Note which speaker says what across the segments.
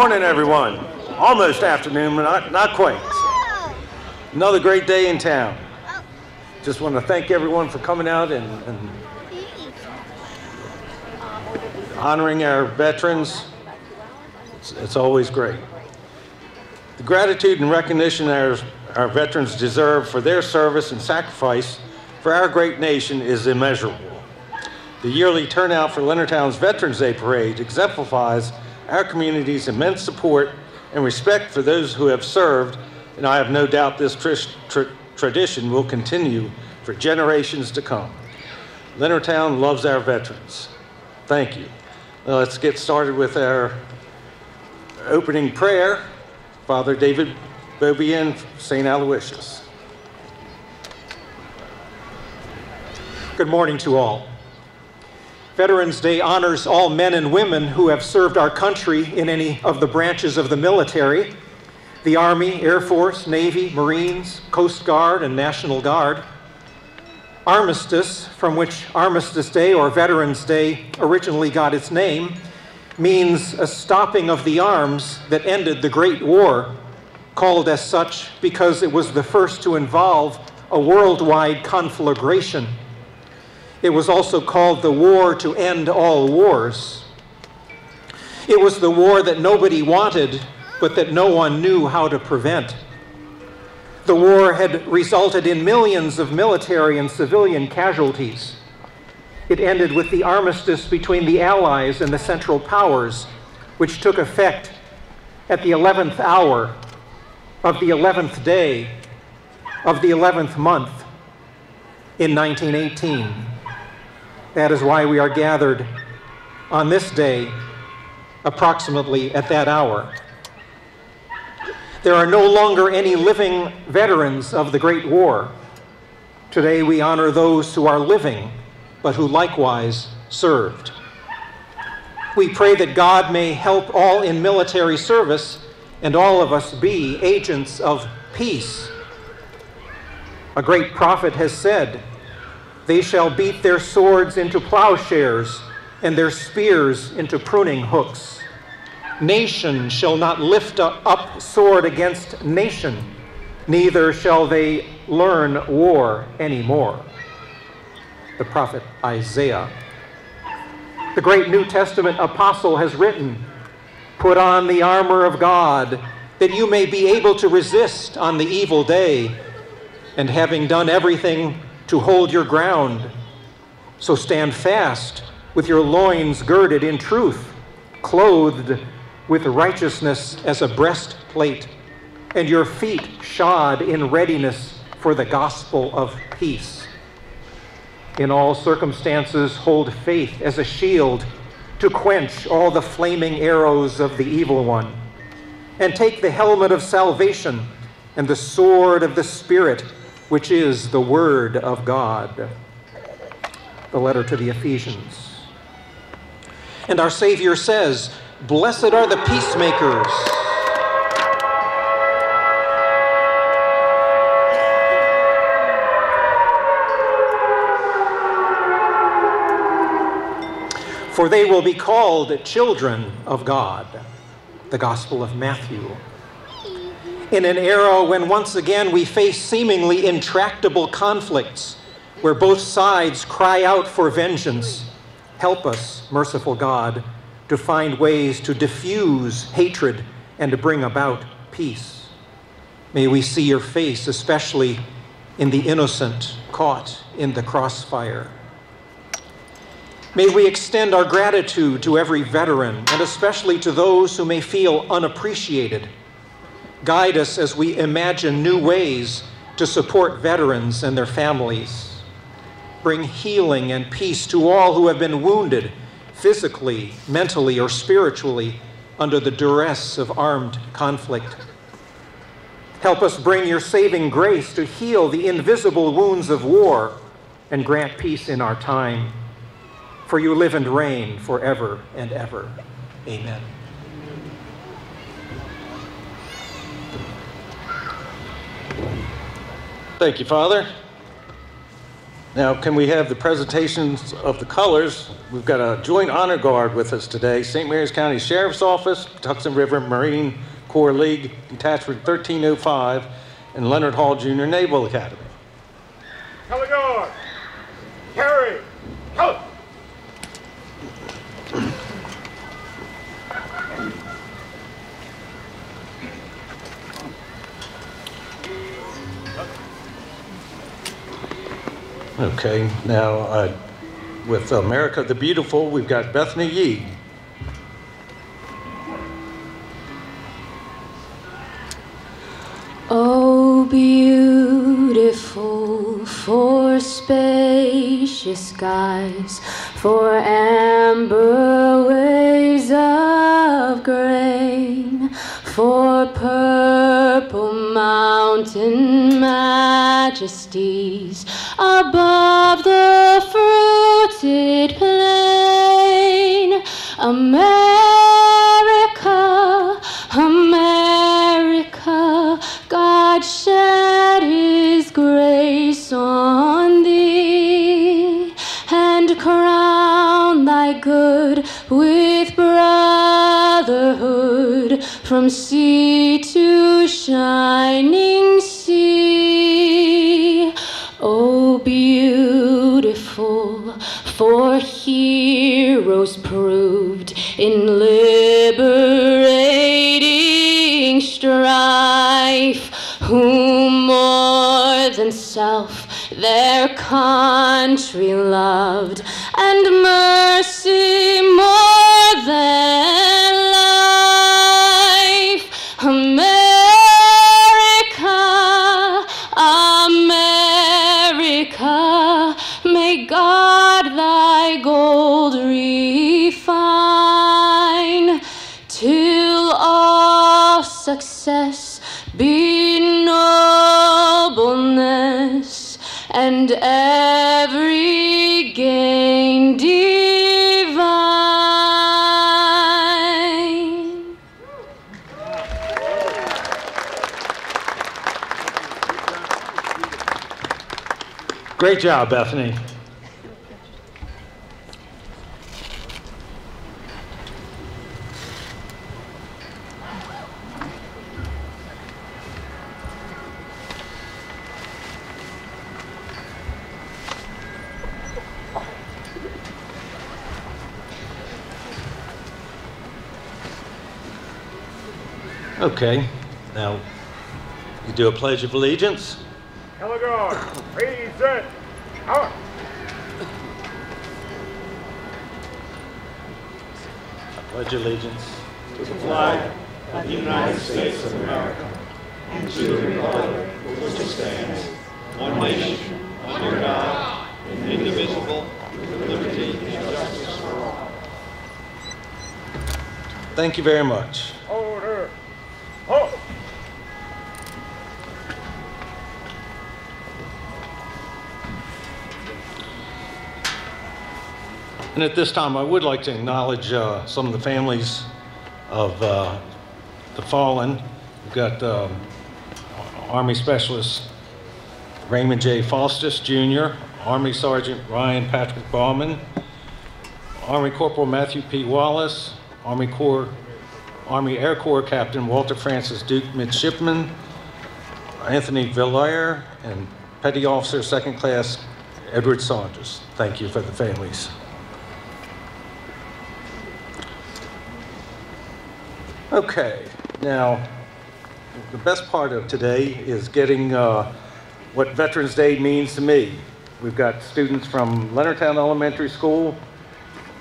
Speaker 1: morning, everyone. Almost afternoon, but not, not quite. Another great day in town. Just want to thank everyone for coming out and, and honoring our veterans. It's, it's always great. The gratitude and recognition our, our veterans deserve for their service and sacrifice for our great nation is immeasurable. The yearly turnout for Leonardtown's Veterans Day Parade exemplifies our community's immense support and respect for those who have served, and I have no doubt this tr tr tradition will continue for generations to come. Leonardtown loves our veterans. Thank you. Let's get started with our opening prayer. Father David Beaubien, St. Aloysius.
Speaker 2: Good morning to all. Veterans Day honors all men and women who have served our country in any of the branches of the military the Army, Air Force, Navy, Marines, Coast Guard, and National Guard. Armistice, from which Armistice Day or Veterans Day originally got its name, means a stopping of the arms that ended the Great War, called as such because it was the first to involve a worldwide conflagration. It was also called the War to End All Wars. It was the war that nobody wanted, but that no one knew how to prevent. The war had resulted in millions of military and civilian casualties. It ended with the armistice between the Allies and the Central Powers, which took effect at the 11th hour of the 11th day of the 11th month in 1918. That is why we are gathered on this day, approximately at that hour. There are no longer any living veterans of the Great War. Today we honor those who are living, but who likewise served. We pray that God may help all in military service and all of us be agents of peace. A great prophet has said, they shall beat their swords into plowshares and their spears into pruning hooks. Nation shall not lift up sword against nation, neither shall they learn war anymore. The prophet Isaiah. The great New Testament apostle has written, Put on the armor of God, that you may be able to resist on the evil day, and having done everything, to hold your ground. So stand fast with your loins girded in truth, clothed with righteousness as a breastplate, and your feet shod in readiness for the gospel of peace. In all circumstances, hold faith as a shield to quench all the flaming arrows of the evil one. And take the helmet of salvation and the sword of the Spirit which is the Word of God. The letter to the Ephesians. And our Savior says, Blessed are the peacemakers. For they will be called children of God. The Gospel of Matthew in an era when once again we face seemingly intractable conflicts, where both sides cry out for vengeance. Help us, merciful God, to find ways to diffuse hatred and to bring about peace. May we see your face, especially in the innocent caught in the crossfire. May we extend our gratitude to every veteran, and especially to those who may feel unappreciated Guide us as we imagine new ways to support veterans and their families. Bring healing and peace to all who have been wounded physically, mentally, or spiritually under the duress of armed conflict. Help us bring your saving grace to heal the invisible wounds of war and grant peace in our time. For you live and reign forever and ever. Amen.
Speaker 1: Thank you, Father. Now, can we have the presentations of the colors? We've got a joint honor guard with us today, St. Mary's County Sheriff's Office, Patuxent River Marine Corps League, Detachment 1305, and Leonard Hall Junior Naval Academy.
Speaker 3: Color guard.
Speaker 1: Okay, now uh, with America the Beautiful, we've got Bethany Yee.
Speaker 4: Oh, beautiful for spacious skies, for amber waves of grain, for purple mountain majesties from sea to shining sea. Oh, beautiful for heroes proved in liberating strife, who more than self their country loved, Great job, Bethany. Okay, now you do a pledge of allegiance. Color guard. I pledge allegiance to
Speaker 1: the flag of the United States of America and to the
Speaker 3: republic which stands, one
Speaker 1: nation, under God,
Speaker 5: indivisible, with liberty and justice for all.
Speaker 1: Thank you very much. And at this time, I would like to acknowledge uh, some of the families of uh, the fallen. We've got um, Army Specialist Raymond J. Faustus Jr., Army Sergeant Ryan Patrick Bauman, Army Corporal Matthew P. Wallace, Army Corps, Army Air Corps Captain Walter Francis Duke Midshipman, Anthony Villaire, and Petty Officer Second Class Edward Saunders. Thank you for the families. Okay, now, the best part of today is getting uh, what Veterans Day means to me. We've got students from Leonardtown Elementary School,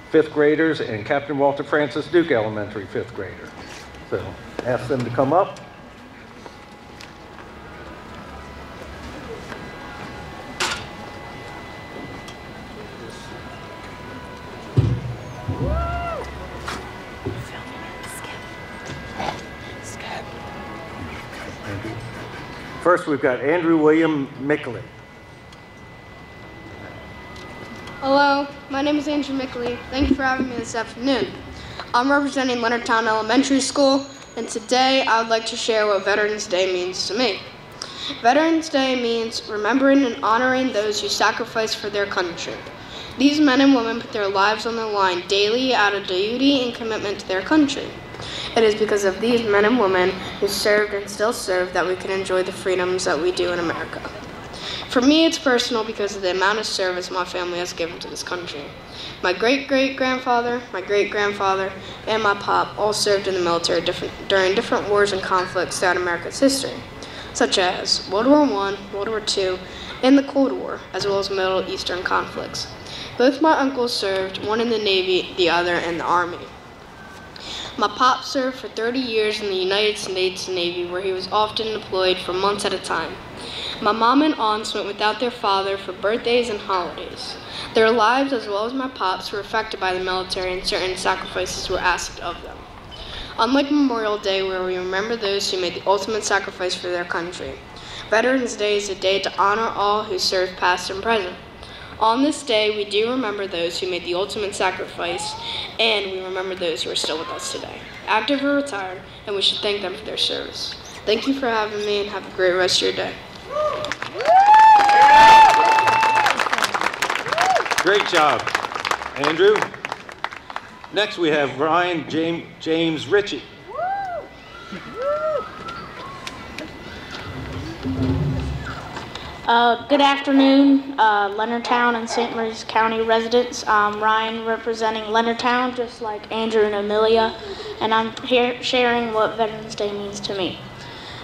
Speaker 1: fifth graders, and Captain Walter Francis Duke Elementary fifth grader. So ask them to come up. We've got Andrew William Mickley.
Speaker 6: Hello, my name is Andrew Mickley. Thank you for having me this afternoon. I'm representing Leonardtown Elementary School, and today I would like to share what Veterans Day means to me.
Speaker 7: Veterans Day means remembering and honoring those who sacrificed for their country. These men and women put their lives on the line daily out of duty and commitment to their country. It is because of these men and women who served and still serve that we can enjoy the freedoms that we do in America. For me, it's personal because of the amount of service my family has given to this country. My great great grandfather, my great grandfather, and my pop all served in the military different, during different wars and conflicts throughout America's history, such as World War I, World War II, and the Cold War, as well as Middle Eastern conflicts. Both my uncles served, one in the Navy, the other in the Army. My pop served for 30 years in the United States Navy, where he was often deployed for months at a time. My mom and aunts went without their father for birthdays and holidays. Their lives, as well as my pop's, were affected by the military and certain sacrifices were asked of them. Unlike Memorial Day, where we remember those who made the ultimate sacrifice for their country, Veterans Day is a day to honor all who served past and present. On this day, we do remember those who made the ultimate sacrifice, and we remember those who are still with us today, active or retired, and we should thank them for their service. Thank you for having me, and have a great rest of your day.
Speaker 1: Great job, Andrew. Next, we have Ryan James, James Ritchie.
Speaker 8: Uh, good afternoon, uh, Leonardtown and St. Mary's County residents. I'm Ryan representing Leonardtown, just like Andrew and Amelia, and I'm here sharing what Veterans Day means to me.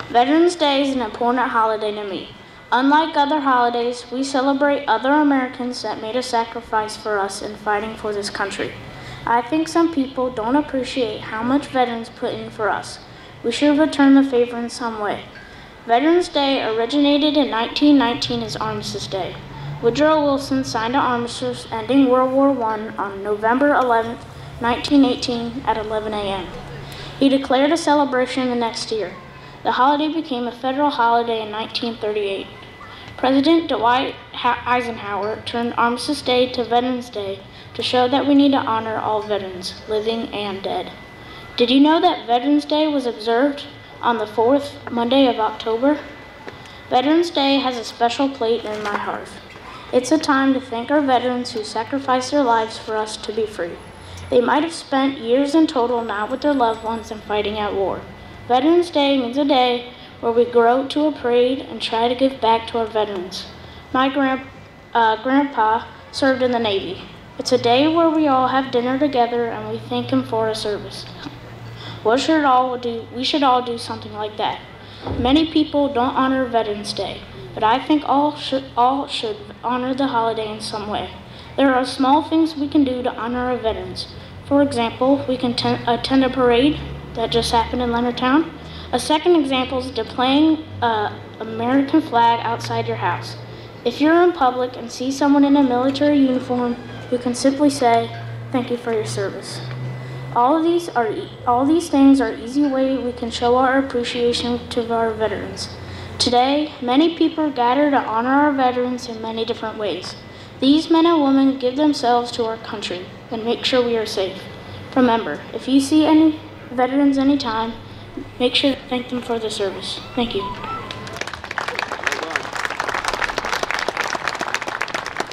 Speaker 8: Veterans Day is an important holiday to me. Unlike other holidays, we celebrate other Americans that made a sacrifice for us in fighting for this country. I think some people don't appreciate how much veterans put in for us. We should return the favor in some way. Veterans Day originated in 1919 as Armistice Day. Woodrow Wilson signed an armistice ending World War I on November 11, 1918 at 11 a.m. He declared a celebration the next year. The holiday became a federal holiday in 1938. President Dwight Eisenhower turned Armistice Day to Veterans Day to show that we need to honor all veterans, living and dead. Did you know that Veterans Day was observed on the fourth Monday of October? Veterans Day has a special place in my heart. It's a time to thank our veterans who sacrificed their lives for us to be free. They might have spent years in total not with their loved ones and fighting at war. Veterans Day means a day where we out to a parade and try to give back to our veterans. My grand, uh, grandpa served in the Navy. It's a day where we all have dinner together and we thank him for his service. What should all do? We should all do something like that. Many people don't honor Veterans Day, but I think all should all should honor the holiday in some way. There are small things we can do to honor our veterans. For example, we can ten- attend a parade that just happened in Leonardtown. A second example is displaying an uh, American flag outside your house. If you're in public and see someone in a military uniform, you can simply say, "Thank you for your service." All of these are all these things are easy way we can show our appreciation to our veterans. Today, many people gather to honor our veterans in many different ways. These men and women give themselves to our country and make sure we are safe. Remember, if you see any veterans anytime, make sure to thank them for their service. Thank you.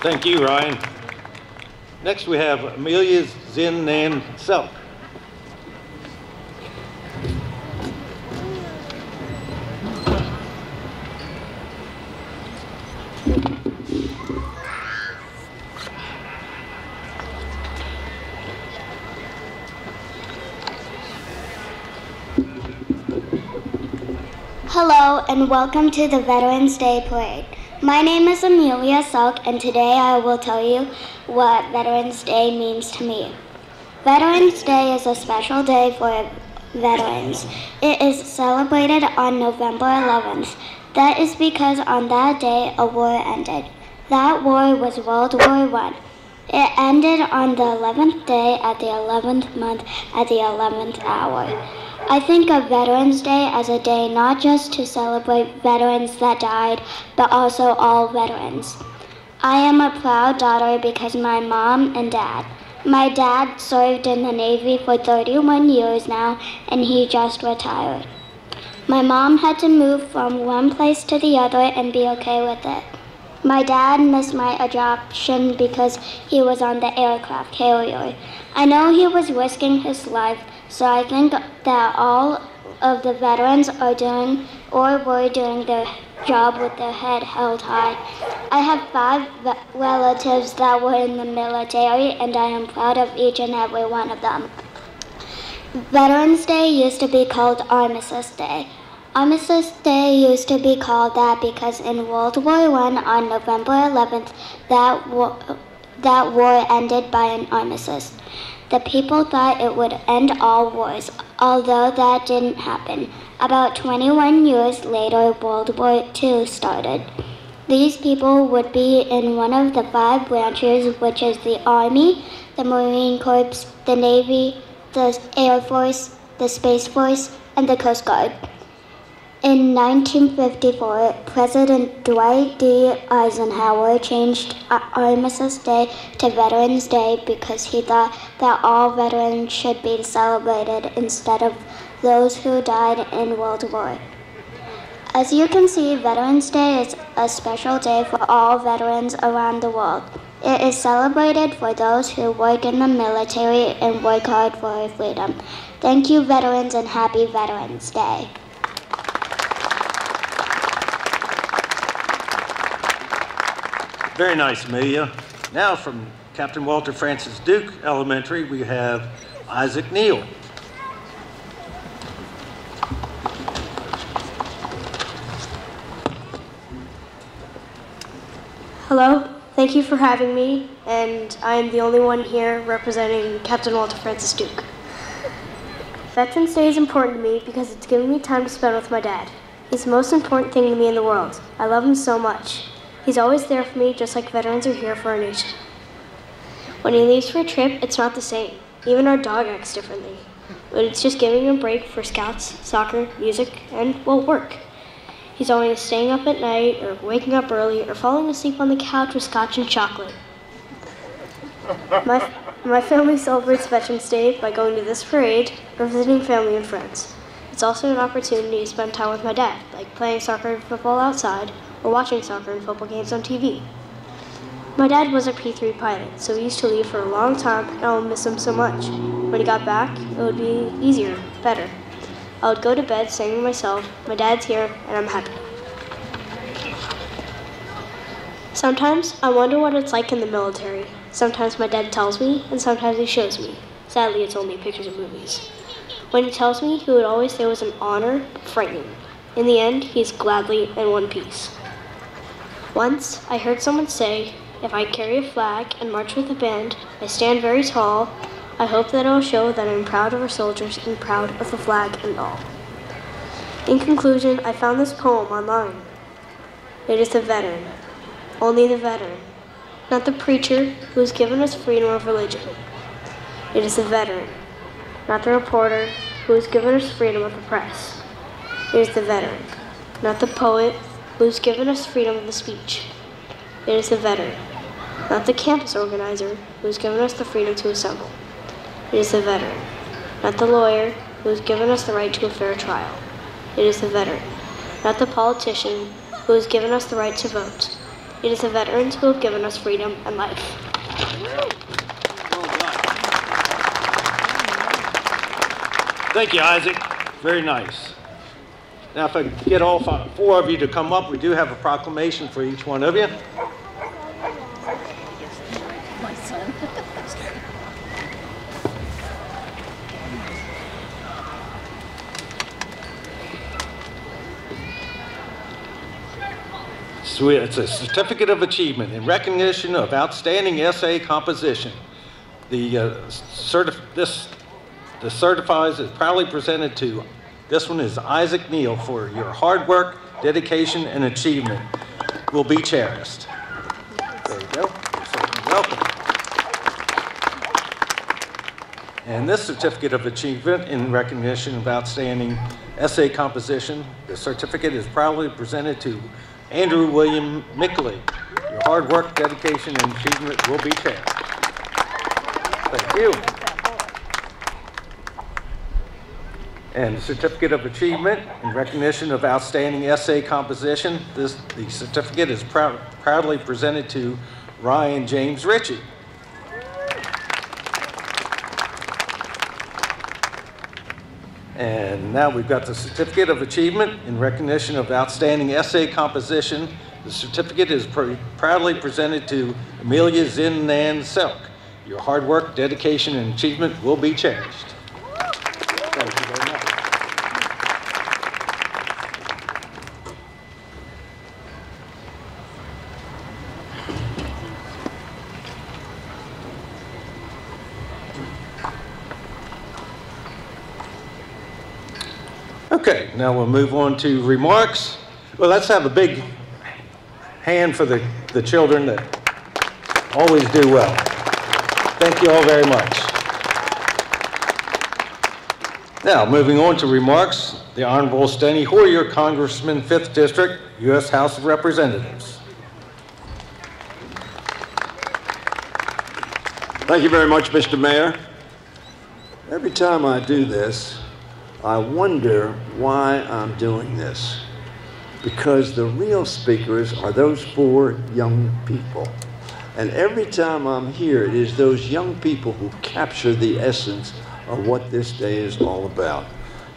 Speaker 1: Thank you, Ryan. Next, we have Amelia Zin Nan Selk.
Speaker 9: Hello and welcome to the Veterans Day Parade. My name is Amelia Selk and today I will tell you what Veterans Day means to me. Veterans Day is a special day for veterans. It is celebrated on November 11th. That is because on that day a war ended. That war was World War I. It ended on the 11th day at the 11th month at the 11th hour. I think of Veterans Day as a day not just to celebrate veterans that died, but also all veterans. I am a proud daughter because my mom and dad. My dad served in the Navy for 31 years now, and he just retired. My mom had to move from one place to the other and be okay with it. My dad missed my adoption because he was on the aircraft carrier. I know he was risking his life, so I think that all of the veterans are doing or were doing their job with their head held high. I have five relatives that were in the military, and I am proud of each and every one of them. Veterans Day used to be called Armistice Day. Armistice Day used to be called that because in World War I on November 11th, that war, that war ended by an armistice. The people thought it would end all wars, although that didn't happen. About 21 years later, World War II started. These people would be in one of the five branches, which is the Army, the Marine Corps, the Navy, the Air Force, the Space Force, and the Coast Guard. In 1954, President Dwight D. Eisenhower changed Armistice Day to Veterans Day because he thought that all veterans should be celebrated instead of those who died in World War. As you can see, Veterans Day is a special day for all veterans around the world. It is celebrated for those who work in the military and work hard for freedom. Thank you, veterans, and happy Veterans Day.
Speaker 1: Very nice, Amelia. Now from Captain Walter Francis Duke Elementary, we have Isaac Neal.
Speaker 7: Hello, thank you for having me, and I am the only one here representing Captain Walter Francis Duke. Veterans Day is important to me because it's given me time to spend with my dad. He's the most important thing to me in the world. I love him so much. He's always there for me, just like veterans are here for our nation. When he leaves for a trip, it's not the same. Even our dog acts differently. But it's just giving him a break for scouts, soccer, music, and, well, work. He's always staying up at night, or waking up early, or falling asleep on the couch with scotch and chocolate. My, my family celebrates Veterans Day by going to this parade or visiting family and friends. It's also an opportunity to spend time with my dad, like playing soccer and football outside, or watching soccer and football games on TV. My dad was a P 3 pilot, so he used to leave for a long time, and I will miss him so much. When he got back, it would be easier, better. I would go to bed saying to myself, My dad's here, and I'm happy. Sometimes I wonder what it's like in the military. Sometimes my dad tells me, and sometimes he shows me. Sadly, it's only pictures of movies. When he tells me, he would always say it was an honor, frightening. In the end, he's gladly in one piece. Once, I heard someone say, if I carry a flag and march with a band, I stand very tall. I hope that it will show that I'm proud of our soldiers and proud of the flag and all. In conclusion, I found this poem online. It is the veteran, only the veteran, not the preacher who has given us freedom of religion. It is the veteran, not the reporter who has given us freedom of the press. It is the veteran, not the poet who has given us freedom of speech. It is the veteran, not the campus organizer who has given us the freedom to assemble. It is the veteran, not the lawyer who has given us the right to a fair trial. It is the veteran, not the politician who has given us the right to vote. It is the veterans who have given us freedom and life.
Speaker 1: Thank you, Isaac. Very nice. Now, if I get all four of you to come up, we do have a proclamation for each one of you. So it's a certificate of achievement in recognition of outstanding essay composition. The uh, certif- this the certifies is proudly presented to. This one is Isaac Neal for your hard work, dedication, and achievement will be cherished. There you go. Welcome. And this certificate of achievement in recognition of outstanding essay composition, the certificate is proudly presented to Andrew William Mickley. Your hard work, dedication, and achievement will be cherished. Thank you. And Certificate of Achievement in recognition of outstanding essay composition. This, the certificate is proud, proudly presented to Ryan James Ritchie. And now we've got the Certificate of Achievement in recognition of outstanding essay composition. The certificate is pr- proudly presented to Amelia Zin Nan Selk. Your hard work, dedication, and achievement will be cherished. Thank you very much. Okay, now we'll move on to remarks. Well, let's have a big hand for the, the children that always do well. Thank you all very much. Now, moving on to remarks, the Honorable Steny Hoyer, Congressman, 5th District, U.S. House of Representatives.
Speaker 5: Thank you very much, Mr. Mayor. Every time I do this, I wonder why I'm doing this. Because the real speakers are those four young people. And every time I'm here, it is those young people who capture the essence of what this day is all about.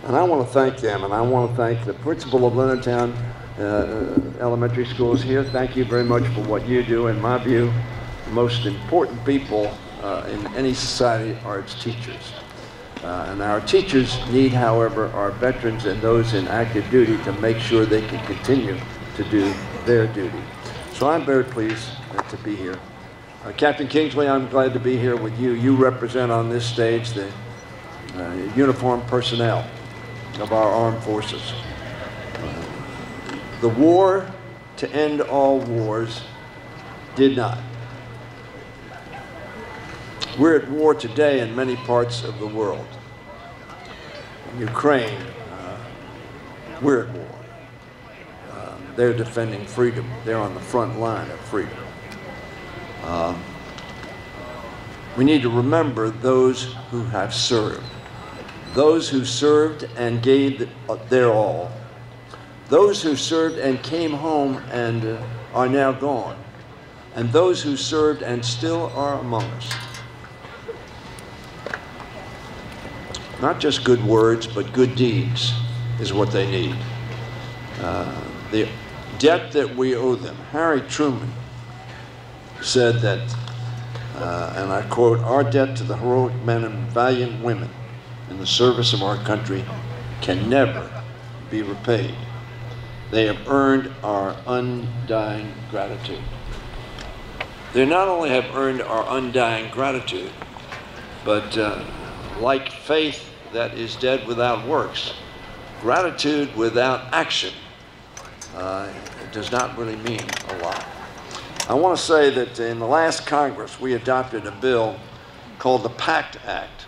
Speaker 5: And I want to thank them, and I want to thank the principal of Leonardtown uh, Elementary Schools here. Thank you very much for what you do. In my view, the most important people uh, in any society are its teachers. Uh, and our teachers need, however, our veterans and those in active duty to make sure they can continue to do their duty. So I'm very pleased uh, to be here. Uh, Captain Kingsley, I'm glad to be here with you. You represent on this stage the uh, uniformed personnel of our armed forces. The war to end all wars did not. We're at war today in many parts of the world. In Ukraine, uh, we're at war. Uh, they're defending freedom. They're on the front line of freedom. Um, we need to remember those who have served, those who served and gave their all, those who served and came home and uh, are now gone, and those who served and still are among us. Not just good words, but good deeds is what they need. Uh, the debt that we owe them. Harry Truman said that, uh, and I quote, our debt to the heroic men and valiant women in the service of our country can never be repaid. They have earned our undying gratitude. They not only have earned our undying gratitude, but uh, like faith that is dead without works, gratitude without action uh, does not really mean a lot. I want to say that in the last Congress, we adopted a bill called the PACT Act.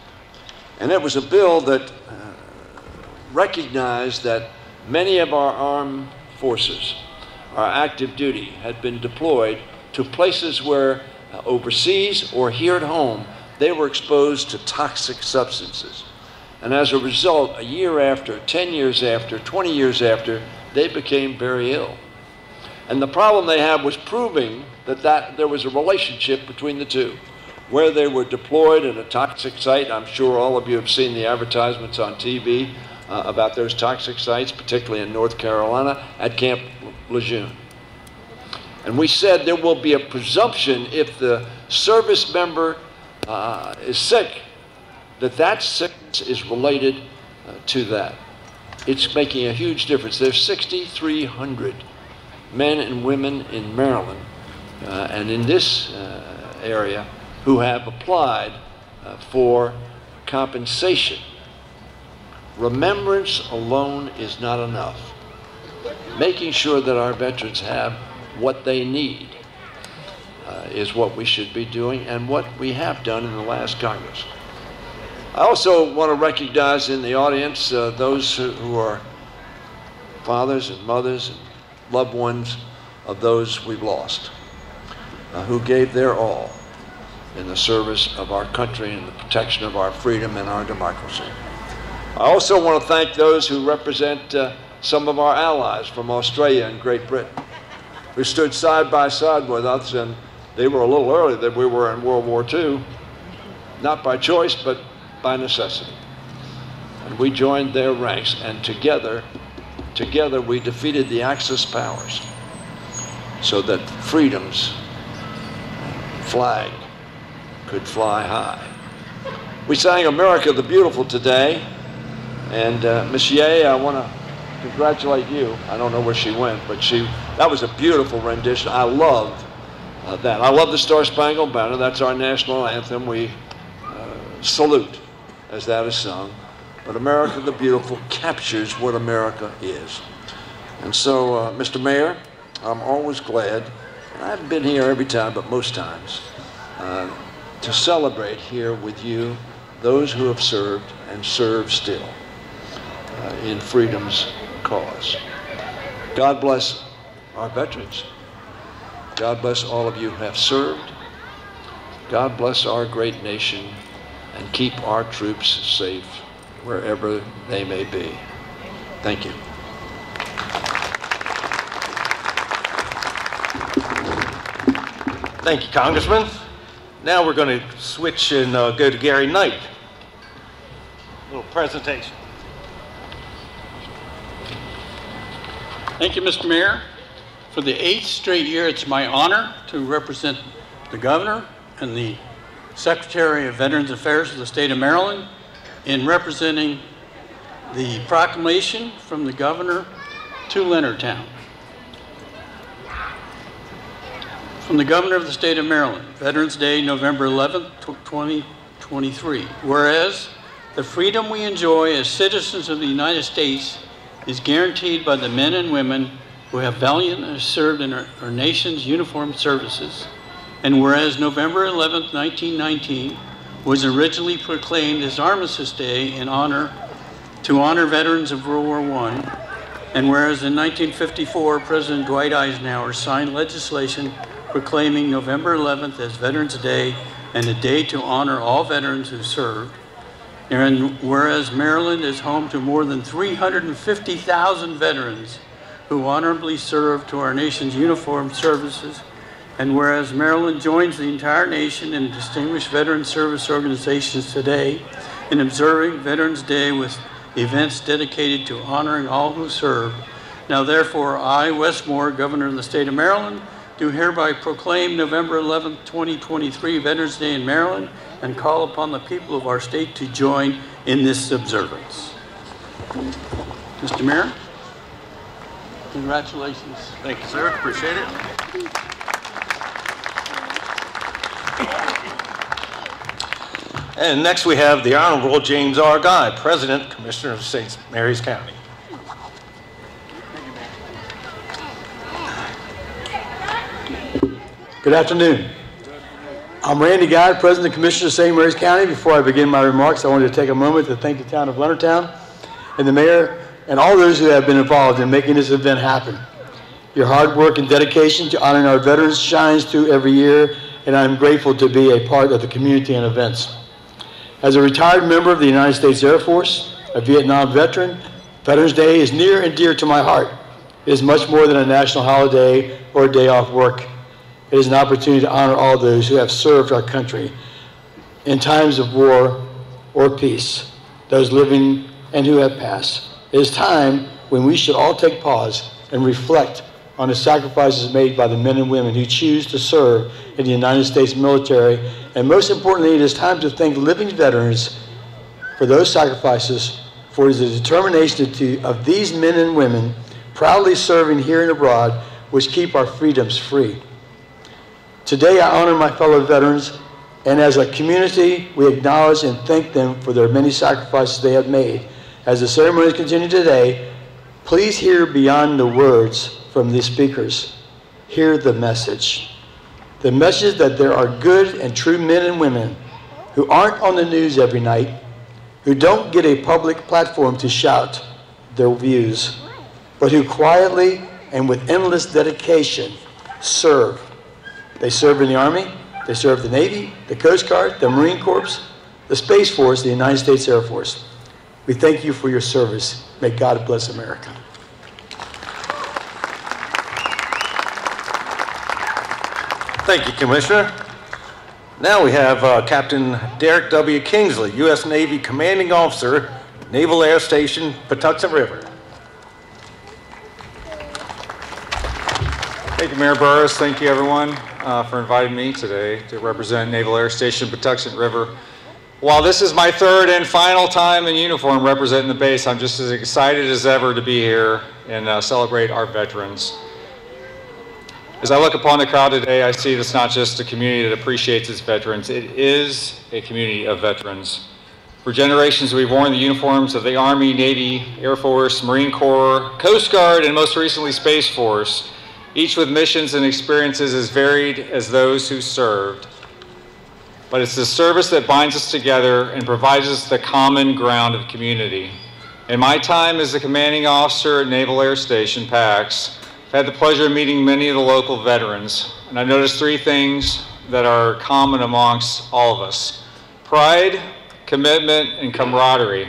Speaker 5: And it was a bill that uh, recognized that many of our armed forces, our active duty, had been deployed to places where uh, overseas or here at home they were exposed to toxic substances. And as a result, a year after, 10 years after, 20 years after, they became very ill. And the problem they had was proving that, that there was a relationship between the two. Where they were deployed at a toxic site, I'm sure all of you have seen the advertisements on TV uh, about those toxic sites, particularly in North Carolina at Camp Lejeune. And we said there will be a presumption if the service member uh, is sick, that that sickness is related uh, to that. It's making a huge difference. There's 6,300 men and women in Maryland uh, and in this uh, area who have applied uh, for compensation. Remembrance alone is not enough. Making sure that our veterans have what they need uh, is what we should be doing and what we have done in the last Congress. I also want to recognize in the audience uh, those who, who are fathers and mothers and loved ones of those we've lost, uh, who gave their all in the service of our country and the protection of our freedom and our democracy. I also want to thank those who represent uh, some of our allies from Australia and Great Britain, who stood side by side with us, and they were a little earlier than we were in World War II, not by choice, but by necessity. And we joined their ranks, and together, together we defeated the Axis powers so that freedom's flag could fly high. We sang America the Beautiful today, and uh, Miss Ye, I want to congratulate you. I don't know where she went, but she that was a beautiful rendition. I loved uh, that. I love the Star Spangled Banner. That's our national anthem. We uh, salute as that is sung. But America the Beautiful captures what America is. And so, uh, Mr. Mayor, I'm always glad, and I haven't been here every time, but most times, uh, to celebrate here with you those who have served and serve still uh, in freedom's cause. God bless our veterans. God bless all of you who have served. God bless our great nation and keep our troops safe wherever they may be. Thank you.
Speaker 1: Thank you, Congressman. Now we're going to switch and uh, go to Gary Knight. A Little presentation.
Speaker 10: Thank you, Mr. Mayor. For the eighth straight year, it's my honor to represent the governor and the Secretary of Veterans Affairs of the state of Maryland in representing the proclamation from the governor to Leonardtown. From the governor of the state of Maryland, Veterans Day, November 11th, 2023. Whereas the freedom we enjoy as citizens of the United States is guaranteed by the men and women who have valiantly served in our, our nation's uniformed services. And whereas November 11, 1919 was originally proclaimed as Armistice Day in honor to honor veterans of World War I, and whereas in 1954 President Dwight Eisenhower signed legislation proclaiming November 11th as Veterans Day and a day to honor all veterans who served, and whereas Maryland is home to more than 350,000 veterans who honorably served to our nation's uniformed services, and whereas Maryland joins the entire nation and distinguished veteran service organizations today in observing Veterans Day with events dedicated to honoring all who serve, now therefore I, Wes Moore, Governor of the state of Maryland, do hereby proclaim November 11, 2023 Veterans Day in Maryland and call upon the people of our state to join in this observance. Mr. Mayor, congratulations.
Speaker 1: Thank you, sir. Appreciate it. And next we have the Honorable James R. Guy, President, Commissioner of St. Mary's County.
Speaker 11: Good afternoon. I'm Randy Guy, President and Commissioner of St. Mary's County. Before I begin my remarks, I wanted to take a moment to thank the town of Leonardtown and the mayor and all those who have been involved in making this event happen. Your hard work and dedication to honoring our veterans shines through every year, and I'm grateful to be a part of the community and events. As a retired member of the United States Air Force, a Vietnam veteran, Veterans Day is near and dear to my heart. It is much more than a national holiday or a day off work. It is an opportunity to honor all those who have served our country in times of war or peace, those living and who have passed. It is time when we should all take pause and reflect on the sacrifices made by the men and women who choose to serve in the United States military. And most importantly, it is time to thank living veterans for those sacrifices, for the determination to, of these men and women proudly serving here and abroad which keep our freedoms free. Today, I honor my fellow veterans, and as a community, we acknowledge and thank them for their many sacrifices they have made. As the ceremonies continue today, please hear beyond the words from these speakers. Hear the message. The message that there are good and true men and women who aren't on the news every night, who don't get a public platform to shout their views, but who quietly and with endless dedication serve they serve in the Army, they serve the Navy, the Coast Guard, the Marine Corps, the Space Force, the United States Air Force. We thank you for your service. May God bless America.
Speaker 1: Thank you, Commissioner. Now we have uh, Captain Derek W. Kingsley, U.S. Navy Commanding Officer, Naval Air Station, Patuxent River.
Speaker 12: Thank you, Mayor Burris. Thank you, everyone, uh, for inviting me today to represent Naval Air Station Patuxent River. While this is my third and final time in uniform representing the base, I'm just as excited as ever to be here and uh, celebrate our veterans. As I look upon the crowd today, I see it's not just a community that appreciates its veterans, it is a community of veterans. For generations, we've worn the uniforms of the Army, Navy, Air Force, Marine Corps, Coast Guard, and most recently, Space Force, each with missions and experiences as varied as those who served. But it's the service that binds us together and provides us the common ground of community. In my time as the commanding officer at Naval Air Station, PAX, I've had the pleasure of meeting many of the local veterans, and I've noticed three things that are common amongst all of us pride, commitment, and camaraderie.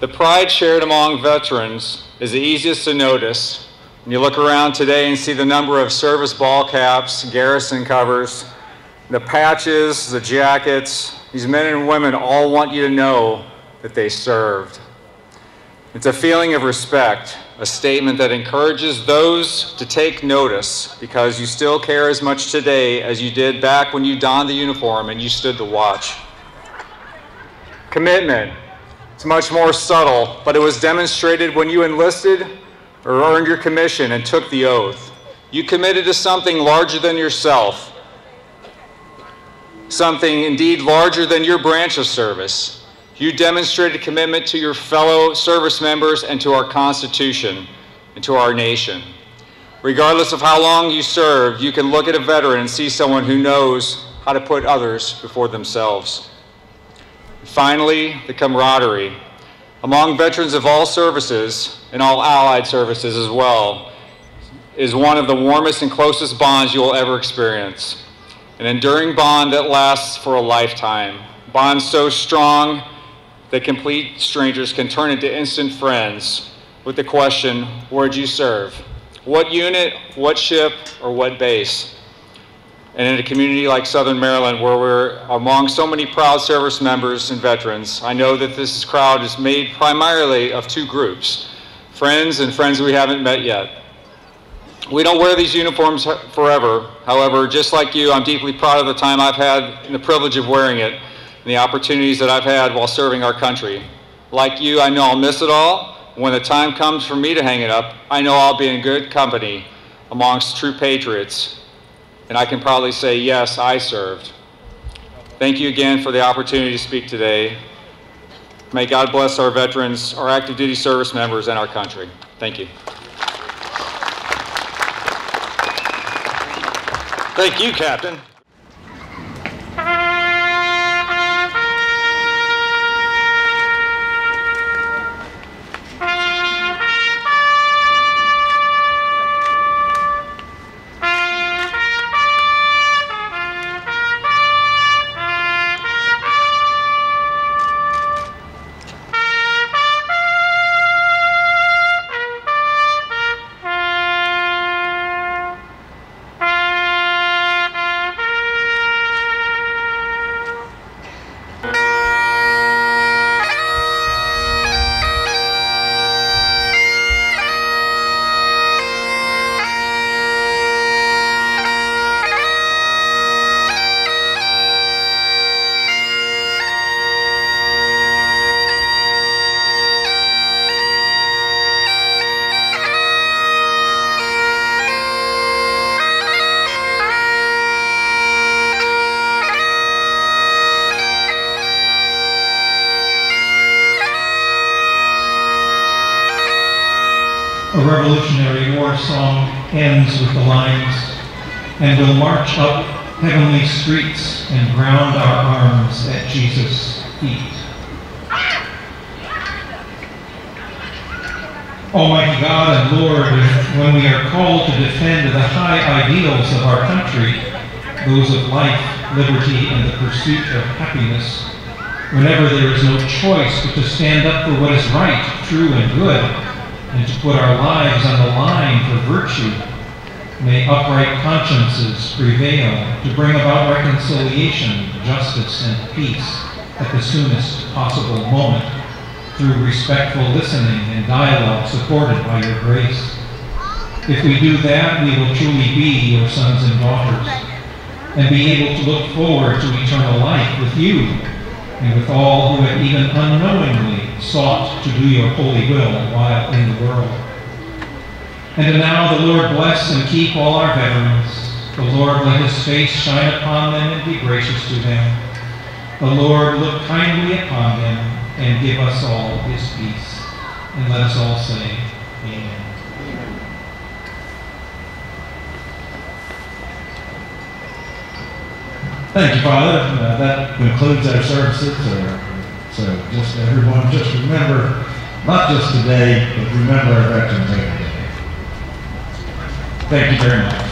Speaker 12: The pride shared among veterans is the easiest to notice when you look around today and see the number of service ball caps, garrison covers, the patches, the jackets. These men and women all want you to know that they served. It's a feeling of respect, a statement that encourages those to take notice because you still care as much today as you did back when you donned the uniform and you stood to watch. Commitment. It's much more subtle, but it was demonstrated when you enlisted or earned your commission and took the oath. You committed to something larger than yourself, something indeed larger than your branch of service. You demonstrated commitment to your fellow service members and to our Constitution and to our nation. Regardless of how long you serve, you can look at a veteran and see someone who knows how to put others before themselves. Finally, the camaraderie. Among veterans of all services and all allied services as well, is one of the warmest and closest bonds you will ever experience. An enduring bond that lasts for a lifetime. Bonds so strong that complete strangers can turn into instant friends with the question, where'd you serve? What unit, what ship, or what base? And in a community like Southern Maryland, where we're among so many proud service members and veterans, I know that this crowd is made primarily of two groups friends and friends we haven't met yet. We don't wear these uniforms forever. However, just like you, I'm deeply proud of the time I've had and the privilege of wearing it and the opportunities that I've had while serving our country. Like you, I know I'll miss it all. When the time comes for me to hang it up, I know I'll be in good company amongst true patriots. And I can proudly say, yes, I served. Thank you again for the opportunity to speak today. May God bless our veterans, our active duty service members, and our country. Thank you.
Speaker 1: Thank you, Captain.
Speaker 13: To
Speaker 2: stand up for what is right, true, and good, and to put our lives on the line for virtue. May upright consciences prevail to bring about reconciliation, justice, and peace at the soonest possible moment through respectful listening and dialogue supported by your grace. If we do that, we will truly be your sons and daughters and be able to look forward to eternal life with you and with all who have even unknowingly sought to do your holy will while in the world. And now the Lord bless and keep all our veterans. The Lord let his face shine upon them and be gracious to them. The Lord look kindly upon them and give us all his peace. And let us all say, Amen.
Speaker 1: Thank you, Father. Uh, that concludes our services. So just everyone, just remember, not just today, but remember our veterans. Thank you very much.